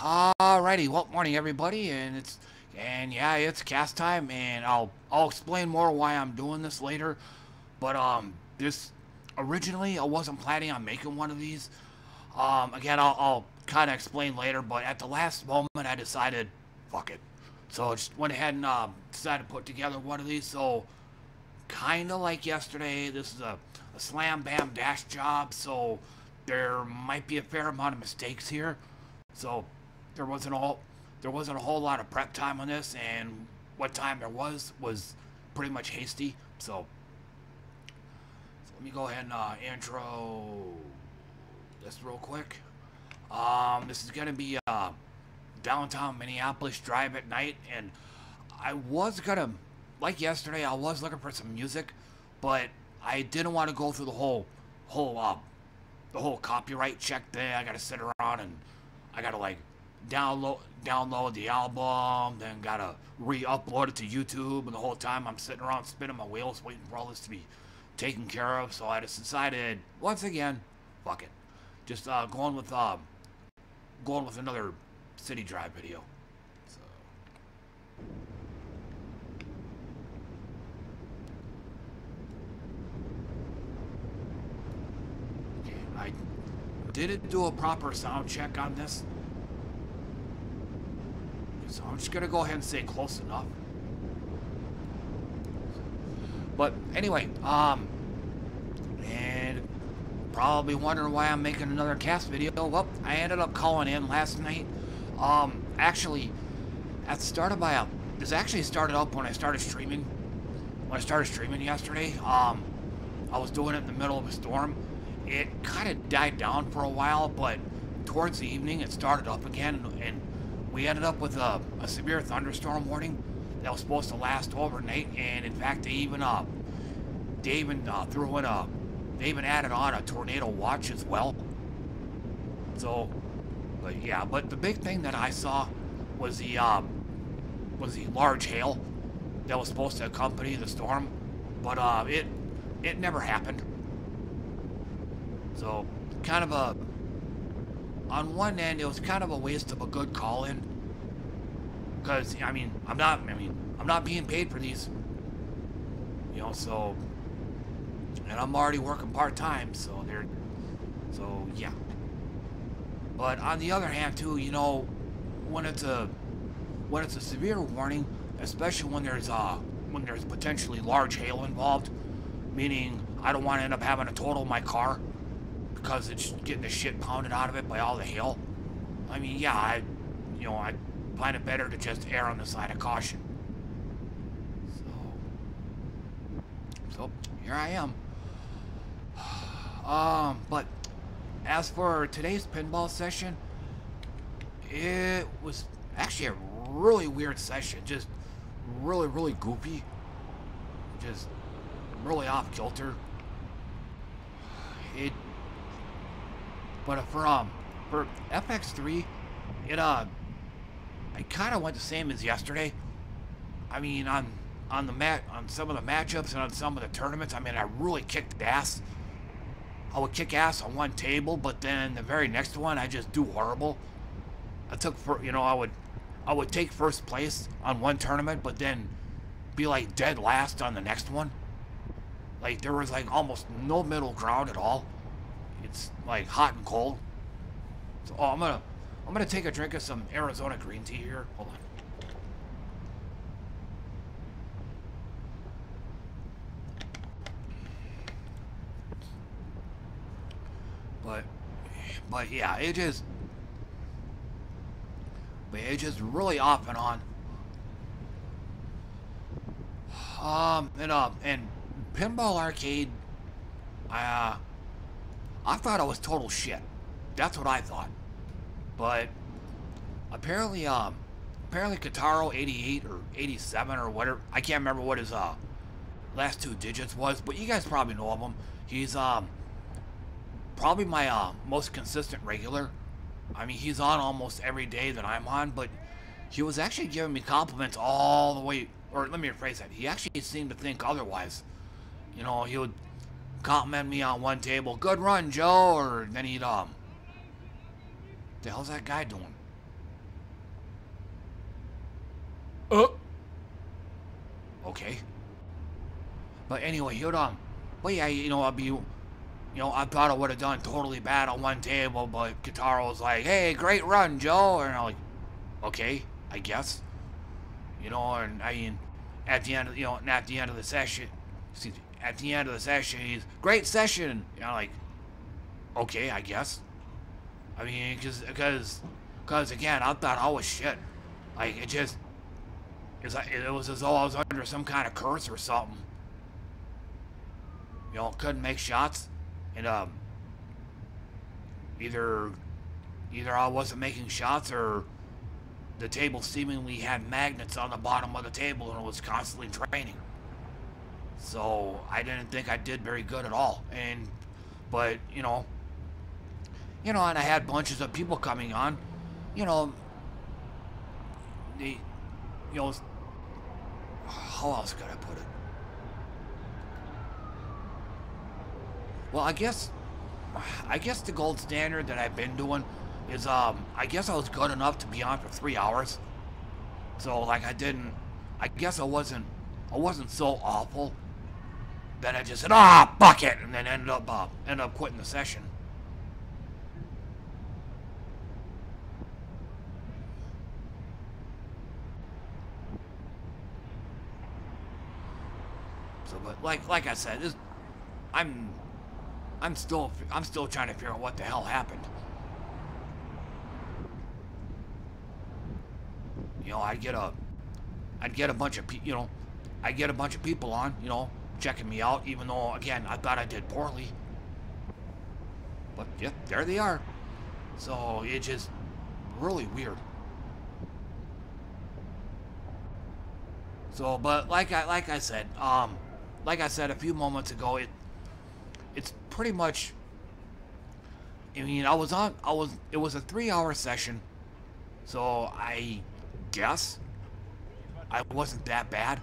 Alrighty, well, morning everybody, and it's and yeah, it's cast time, and I'll I'll explain more why I'm doing this later. But um, this originally I wasn't planning on making one of these. Um, again, I'll, I'll kind of explain later, but at the last moment I decided, fuck it. So I just went ahead and uh, decided to put together one of these. So kind of like yesterday, this is a, a slam bam dash job, so there might be a fair amount of mistakes here. So there wasn't all there wasn't a whole lot of prep time on this, and what time there was was pretty much hasty. So, so let me go ahead and uh, intro this real quick. Um, this is gonna be uh, downtown Minneapolis drive at night, and I was gonna like yesterday. I was looking for some music, but I didn't want to go through the whole whole uh, the whole copyright check thing. I gotta sit around and I gotta like download download the album, then gotta re-upload it to YouTube, and the whole time I'm sitting around spinning my wheels waiting for all this to be taken care of. So I just decided once again, fuck it, just uh, going with uh, going with another City Drive video. So. I didn't do a proper sound check on this. So I'm just gonna go ahead and say close enough. But anyway, um, and probably wondering why I'm making another cast video. Well, I ended up calling in last night. Um, actually, at started my, uh, this actually started up when I started streaming. When I started streaming yesterday, um, I was doing it in the middle of a storm. It kind of died down for a while, but towards the evening it started up again, and we ended up with a, a severe thunderstorm warning that was supposed to last overnight, and in fact, they even uh, they even uh, threw in a, they even added on a tornado watch as well. So, but yeah, but the big thing that I saw was the um, was the large hail that was supposed to accompany the storm, but uh, it it never happened. So, kind of a on one end, it was kind of a waste of a good call-in. Because, I mean, I'm not, I mean, I'm not being paid for these. You know, so, and I'm already working part-time, so they're, so, yeah. But on the other hand, too, you know, when it's a, when it's a severe warning, especially when there's, uh, when there's potentially large hail involved, meaning I don't want to end up having to total my car, because it's getting the shit pounded out of it by all the hail. I mean, yeah, I, you know, I find it better to just err on the side of caution. So, so here I am. Um, but as for today's pinball session, it was actually a really weird session. Just really, really goopy. Just really off kilter. It but for um for FX3, it uh, I kind of went the same as yesterday. I mean, on on the mat on some of the matchups and on some of the tournaments, I mean, I really kicked ass. I would kick ass on one table, but then the very next one, I just do horrible. I took for you know, I would I would take first place on one tournament, but then be like dead last on the next one. Like there was like almost no middle ground at all. It's like hot and cold. So, oh, I'm gonna, I'm gonna take a drink of some Arizona green tea here. Hold on. But, but yeah, it just, but it just really off and on. Um, and, uh, and Pinball Arcade, uh, I thought I was total shit. That's what I thought. But apparently, um, apparently Kataro 88 or 87 or whatever. I can't remember what his uh last two digits was, but you guys probably know of him. He's um probably my uh most consistent regular. I mean, he's on almost every day that I'm on, but he was actually giving me compliments all the way. Or let me rephrase that. He actually seemed to think otherwise. You know, he would compliment me on one table, good run, Joe, or then he'd, um, the hell's that guy doing? Oh. Okay. But anyway, hold on. Well, yeah, you know, I'll be... You know, I thought I would have done totally bad on one table, but Katara was like, hey, great run, Joe. And I'm like, okay, I guess. You know, and I mean, at the end of, you know, at the end of the session, excuse me, at the end of the session, he's, great session. And I'm like, okay, I guess. I mean, because because because again, I thought I was shit. Like it just, it was as though I was under some kind of curse or something. You know, couldn't make shots, and um, either either I wasn't making shots or the table seemingly had magnets on the bottom of the table and it was constantly draining. So I didn't think I did very good at all. And, but, you know, you know, and I had bunches of people coming on, you know, the, you know, how else could I put it? Well, I guess, I guess the gold standard that I've been doing is, um, I guess I was good enough to be on for three hours. So, like, I didn't, I guess I wasn't, I wasn't so awful that I just said, ah, fuck it, and then ended up, uh, ended up quitting the session. So, but like, like I said, this, I'm, I'm still, I'm still trying to figure out what the hell happened. You know, I'd get a, I'd get a bunch of, you know, I'd get a bunch of people on, you know, checking me out, even though, again, I thought I did poorly. But, yeah, there they are. So, it's just really weird. So, but like I like I said, um, like I said a few moments ago, it it's pretty much. I mean, I was on. I was. It was a three-hour session, so I guess I wasn't that bad.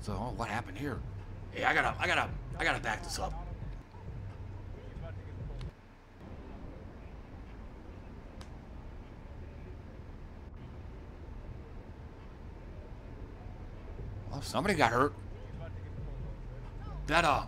So what happened here? Hey, I gotta, I gotta, I gotta back this up. Well, somebody got hurt. That, uh...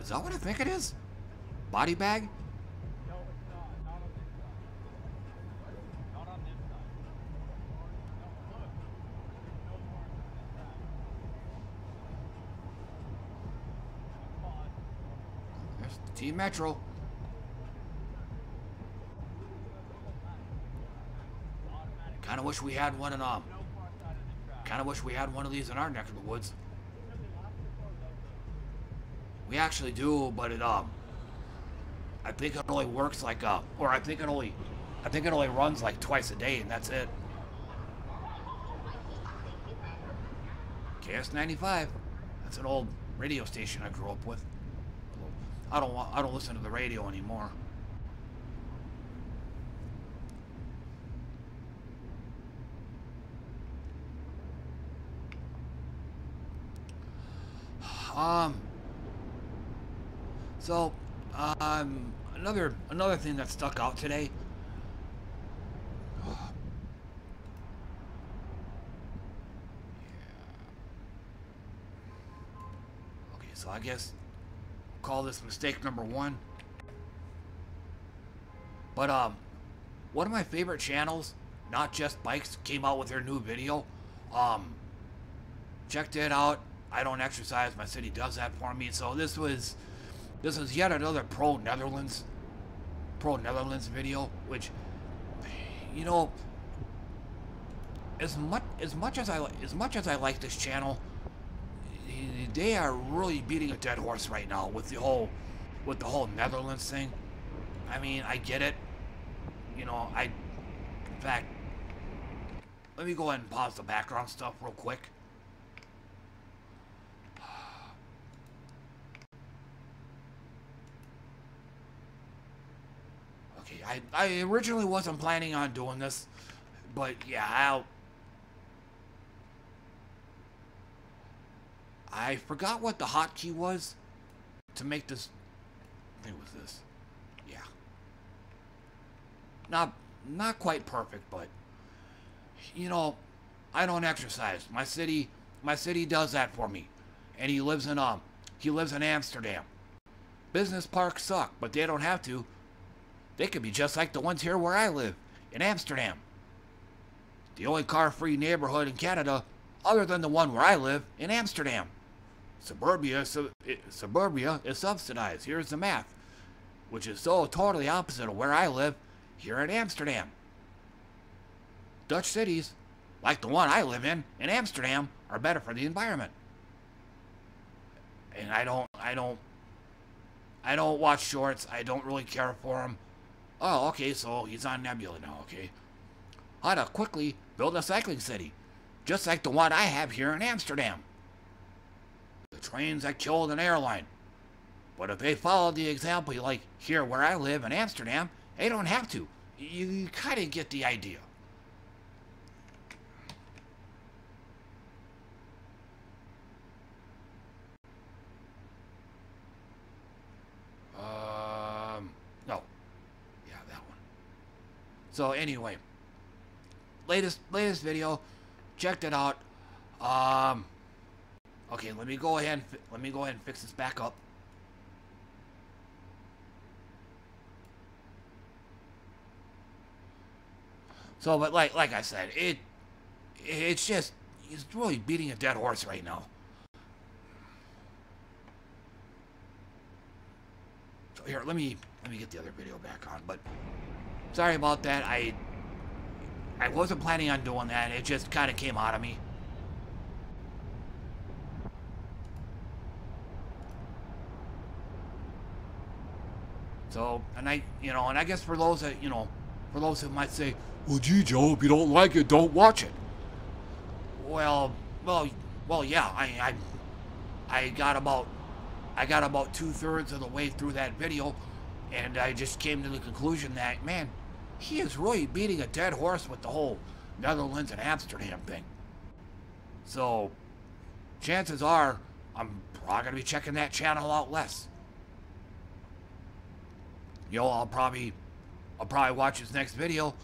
Is that what I think it is? Body bag? There's Team Metro. Kind of wish we had one in um. Kind of wish we had one of these in our neck of the woods. We actually do, but it um. I think it only works like uh, or I think it only, I think it only runs like twice a day, and that's it. KS95. That's an old radio station I grew up with. I don't want, I don't listen to the radio anymore. Um. So, um, another another thing that stuck out today. Okay, so I guess call this mistake number one. But um, one of my favorite channels, not just bikes, came out with their new video. Um, checked it out. I don't exercise. My city does that for me. So this was, this is yet another pro Netherlands, pro Netherlands video, which, you know, as much as much as I as much as I like this channel, they are really beating a dead horse right now with the whole with the whole Netherlands thing. I mean, I get it. You know, I in fact let me go ahead and pause the background stuff real quick. Okay, I, I originally wasn't planning on doing this, but yeah, I'll I forgot what the hotkey was to make this. I think it was this. Yeah. Not not quite perfect, but you know, I don't exercise. My city, my city does that for me, and he lives in um, he lives in Amsterdam. Business parks suck, but they don't have to. They could be just like the ones here where I live, in Amsterdam. The only car-free neighborhood in Canada, other than the one where I live, in Amsterdam. Suburbia, su eh, suburbia is subsidized. Here's the math, which is so totally opposite of where I live, here in Amsterdam. Dutch cities, like the one I live in, in Amsterdam, are better for the environment. And I don't, I don't, I don't watch shorts. I don't really care for them. Oh, okay, so he's on Nebula now, okay. How to quickly build a cycling city, just like the one I have here in Amsterdam. The trains that killed an airline. But if they follow the example like here where I live in Amsterdam, they don't have to. You, you kind of get the idea. Um, no. Yeah, that one. So anyway, latest latest video, checked it out. Um, okay, let me go ahead and let me go ahead and fix this back up. So, but like like I said, it it's just it's really beating a dead horse right now. So here, let me let me get the other video back on. But sorry about that. I I wasn't planning on doing that. It just kind of came out of me. So, and I, you know, and I guess for those that, you know, for those who might say, well, gee, Joe, if you don't like it, don't watch it. Well, well, well, yeah, I, I, I got about, I got about two thirds of the way through that video, and I just came to the conclusion that, man, he is really beating a dead horse with the whole Netherlands and Amsterdam thing. So, chances are, I'm probably gonna be checking that channel out less. You know, I'll probably, I'll probably watch his next video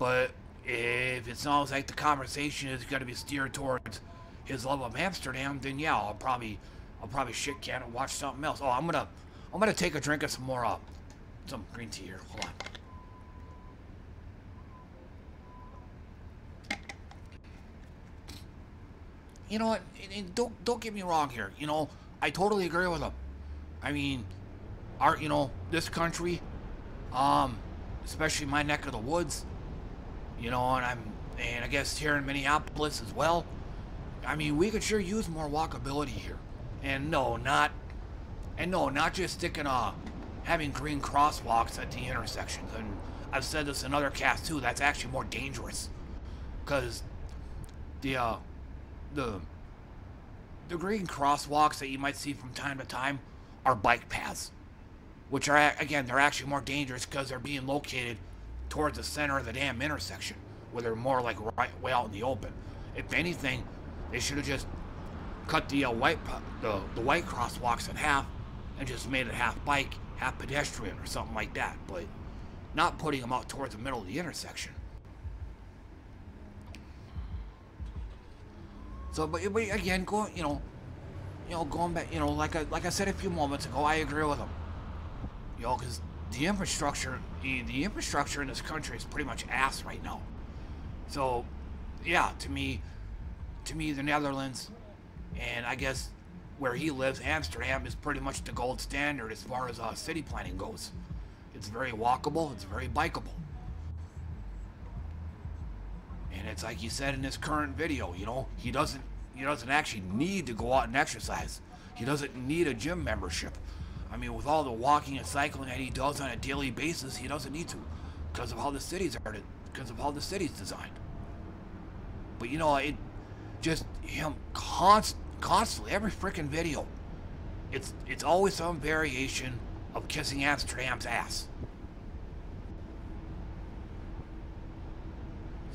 but if it sounds like the conversation is going to be steered towards his love of Amsterdam, then yeah, I'll probably, I'll probably shit can and watch something else. Oh, I'm gonna, I'm gonna take a drink of some more, uh, some green tea here. Hold on. You know what? Don't don't get me wrong here. You know, I totally agree with him. I mean, our, you know, this country, um, especially my neck of the woods, you know, and I'm, and I guess here in Minneapolis as well. I mean, we could sure use more walkability here. And no, not, and no, not just sticking, uh, having green crosswalks at the intersections. And I've said this in other casts too, that's actually more dangerous. Because the, uh, the, the green crosswalks that you might see from time to time are bike paths. Which are, again, they're actually more dangerous because they're being located towards the center of the damn intersection, where they're more like right way out in the open. If anything, they should have just cut the uh, white the the white crosswalks in half and just made it half bike, half pedestrian, or something like that. But not putting them out towards the middle of the intersection. So, but, but again, going, you know, you know, going back, you know, like I, like I said a few moments ago, I agree with him. You know, because the infrastructure, the, the infrastructure in this country is pretty much ass right now. So, yeah, to me, to me, the Netherlands, and I guess where he lives, Amsterdam, is pretty much the gold standard as far as uh, city planning goes. It's very walkable, it's very bikeable. And it's like he said in this current video, you know, he doesn't he doesn't actually need to go out and exercise. He doesn't need a gym membership. I mean, with all the walking and cycling that he does on a daily basis, he doesn't need to because of how the cities are, because of how the city's designed. But you know, it just him const, constantly every freaking video. It's it's always some variation of kissing Amsterdam's ass.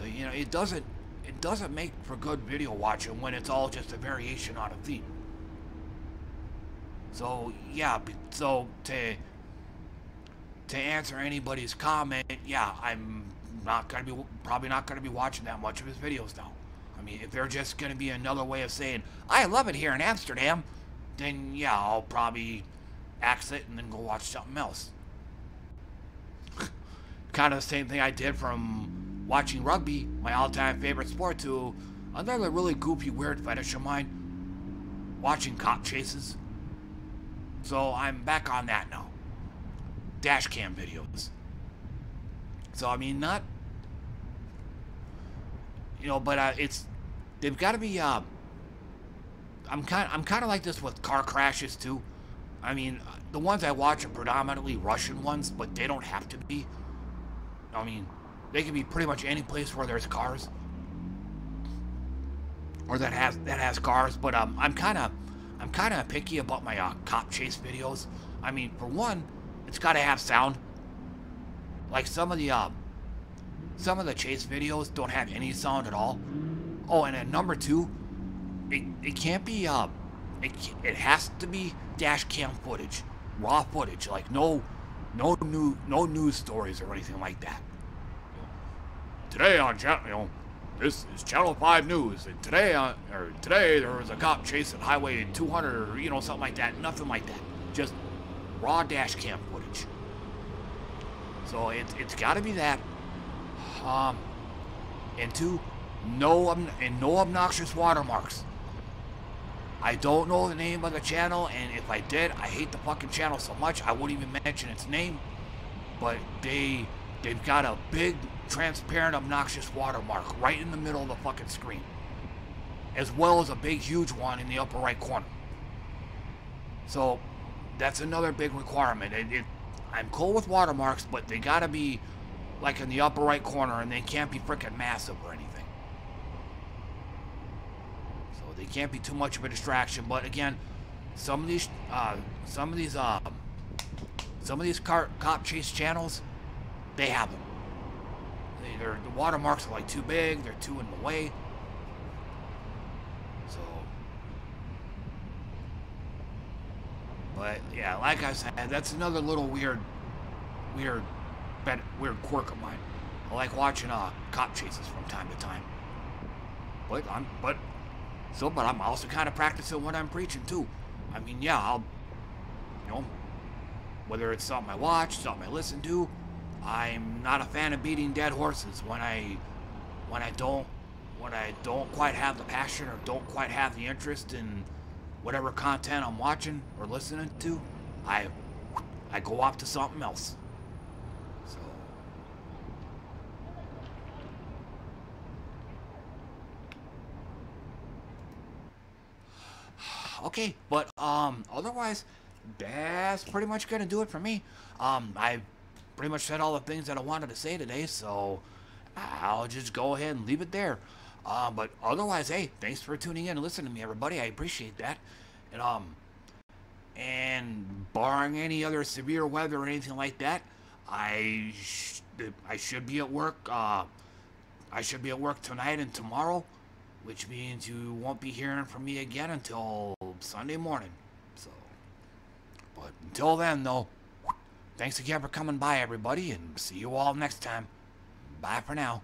So you know, it doesn't it doesn't make for good video watching when it's all just a variation on a theme. So yeah, so to to answer anybody's comment, yeah, I'm not gonna be probably not gonna be watching that much of his videos now. I mean, if they're just gonna be another way of saying I love it here in Amsterdam, then yeah, I'll probably exit and then go watch something else. kind of the same thing I did from watching rugby, my all-time favorite sport, to another really goofy, weird fetish of mine, watching cop chases. So I'm back on that now. Dash cam videos. So I mean, not you know, but uh, it's they've got to be. Uh, I'm kind I'm kind of like this with car crashes too. I mean, the ones I watch are predominantly Russian ones, but they don't have to be. I mean, they can be pretty much any place where there's cars or that has that has cars. But um, I'm kind of I'm kind of picky about my uh, cop chase videos. I mean, for one, it's got to have sound. Like some of the uh, some of the chase videos don't have any sound at all. Oh, and then number two, it, it can't be uh, it it has to be dash cam footage, raw footage. Like no no new no news stories or anything like that. Today on channel, you know, this is Channel Five News, and today on or today there was a cop chasing Highway 200 or you know something like that. Nothing like that. Just raw dash cam footage. So it, it's got to be that. Um, and two, no and no obnoxious watermarks. I don't know the name of the channel, and if I did, I hate the fucking channel so much I wouldn't even mention its name. But they they've got a big transparent obnoxious watermark right in the middle of the fucking screen. As well as a big huge one in the upper right corner. So that's another big requirement. It, it, I'm cool with watermarks, but they gotta be like in the upper right corner and they can't be freaking massive or anything. So they can't be too much of a distraction. But again, some of these, uh, some of these, uh, some of these car, cop chase channels, they have them. They, the watermarks are like too big. They're too in the way. So, but yeah, like I said, that's another little weird, weird weird quirk of mine. I like watching uh, cop chases from time to time. But I'm, but, so, but I'm also kind of practicing what I'm preaching too. I mean, yeah, I'll, you know, whether it's something I watch, something I listen to, I'm not a fan of beating dead horses when I, when I don't, when I don't quite have the passion or don't quite have the interest in whatever content I'm watching or listening to, I, I go off to something else. okay, but um, otherwise, that's pretty much gonna do it for me. Um, I pretty much said all the things that I wanted to say today, so I'll just go ahead and leave it there. Uh, but otherwise, hey, thanks for tuning in and listening to me, everybody. I appreciate that. And um, and barring any other severe weather or anything like that, I sh I should be at work. Uh, I should be at work tonight and tomorrow which means you won't be hearing from me again until Sunday morning. So, but until then, though, thanks again for coming by, everybody, and see you all next time. Bye for now.